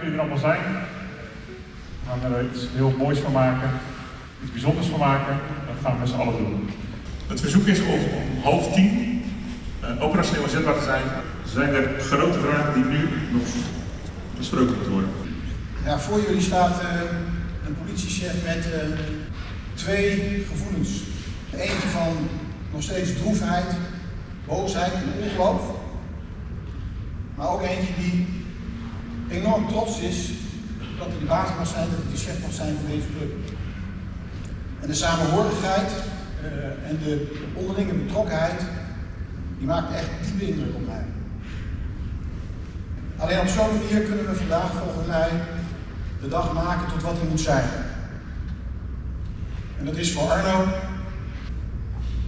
Jullie er allemaal zijn. We gaan er iets heel moois van maken, iets bijzonders van maken. Dat gaan we met z'n allen doen. Het verzoek is om, om half tien uh, operationeel inzetbaar te zijn. Zijn er grote vragen die nu nog besproken moeten worden? Ja, voor jullie staat uh, een politiechef met uh, twee gevoelens. Eentje van nog steeds droefheid, boosheid en ongeloof. Maar ook eentje die enorm trots is dat hij de baas mag zijn, dat hij de chef mag zijn van deze club. En de samenhorigheid uh, en de onderlinge betrokkenheid, die maakt echt diepe indruk op mij. Alleen op zo'n manier kunnen we vandaag volgens mij de dag maken tot wat hij moet zijn. En dat is voor Arno.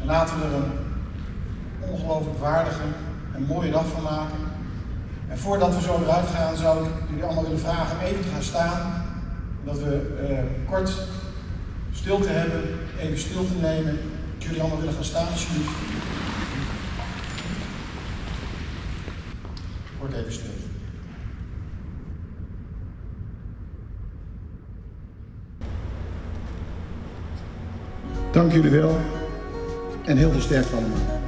En laten we er een ongelooflijk waardige en mooie dag van maken. En voordat we zo eruit gaan, zou ik jullie allemaal willen vragen om even te gaan staan. Dat we uh, kort stilte hebben, even stil te nemen. Dat jullie allemaal willen gaan staan, alsjeblieft. Kort even stil. Dank jullie wel en heel veel sterkte allemaal.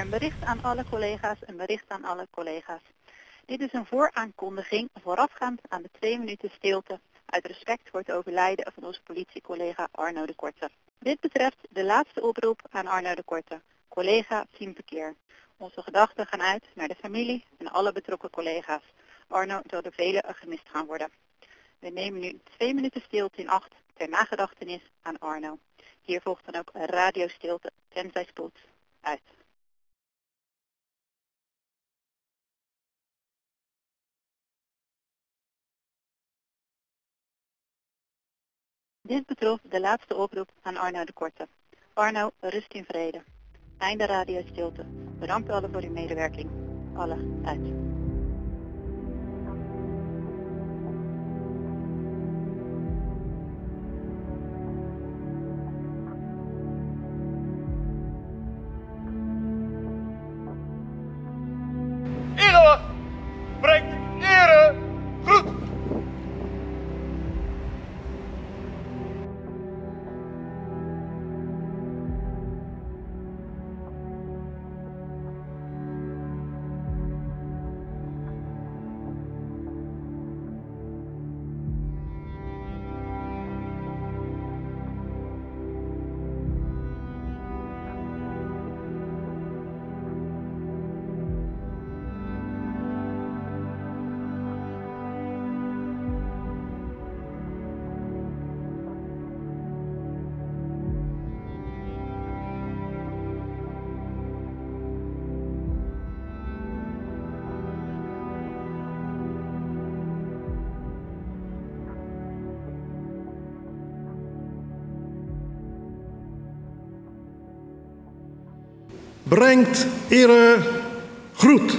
Een bericht aan alle collega's, een bericht aan alle collega's. Dit is een vooraankondiging voorafgaand aan de twee minuten stilte uit respect voor het overlijden van onze politiecollega Arno de Korte. Dit betreft de laatste oproep aan Arno de Korte, collega teamverkeer. Onze gedachten gaan uit naar de familie en alle betrokken collega's. Arno zal door velen gemist gaan worden. We nemen nu twee minuten stilte in acht ter nagedachtenis aan Arno. Hier volgt dan ook radiostilte tenzij spoed uit. Dit betrof de laatste oproep aan Arno de Korte. Arno, rust in vrede. Einde radiostilte. Bedankt allen voor uw medewerking. Alle uit. Brengt ere groet.